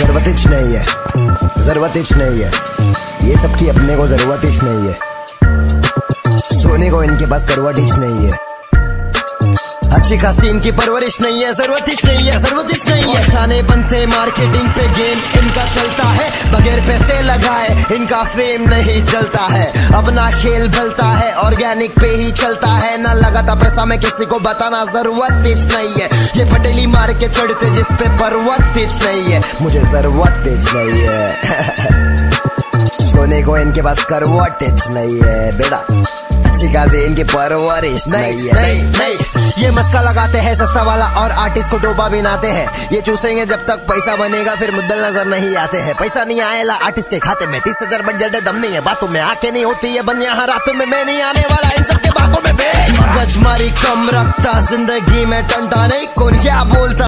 Etch नहीं है। ज़रूरत इच नहीं है। ये सब की अपने को ज़रूरत इच नहीं है। सोने को इनके पास करवट इच नहीं है। अच्छी खासी इनकी परवरिश नहीं है। ज़रूरत ही नहीं है। ज़रूरत ही नहीं है। छाने बनते मार्केटिंग पे गेम इनका चलता है, बगैर पैसे लगाए। इनका फेम नहीं चलता है। अपना खेल भलता है ऑर्गेनिक पे ही चलता है। ना लगाता पैसा में किसी को बताना ज़रूरत इच नहीं है। ये पटेली मार के चढ़ते जिसपे पर्वत इच नहीं है। मुझे ज़रूरत इच नहीं है। सोने को इनके पास करवट नहीं है बेटा। अच्छी खासी इनकी परवरिश नहीं, नहीं है। नहीं नहीं। ये मस्का लगाते हैं सस्ता वाला और आर्टिस्ट को डोबा बिनाते हैं। ये चूसेंगे जब तक पैसा बनेगा फिर मुद्दल नज़र नहीं आते हैं। पैसा नहीं आएगा आर्टिस्ट के खाते में तीस हज़ार बजट दम नहीं है। बातों में आके नहीं होती है बन यहाँ रातों में मैं नहीं आने वाला इन सबके बातों में कम रखता ज़िंदगी में टंटा नहीं कौन क्या बोलता?